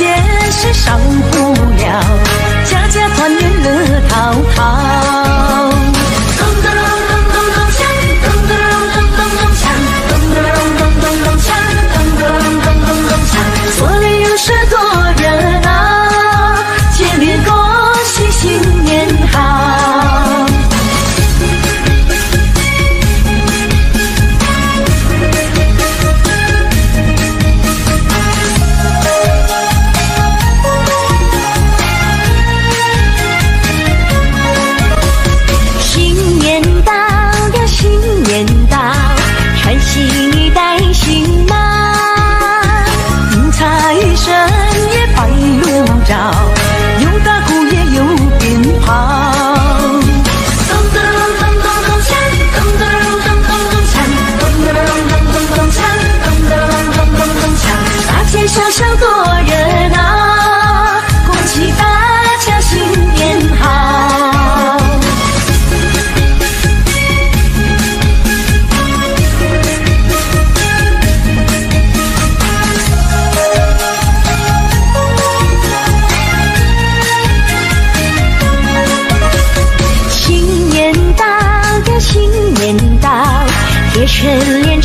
现实伤不了。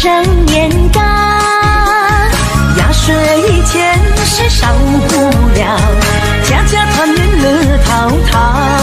蒸年糕压岁钱是少不了家家团圆乐淘淘。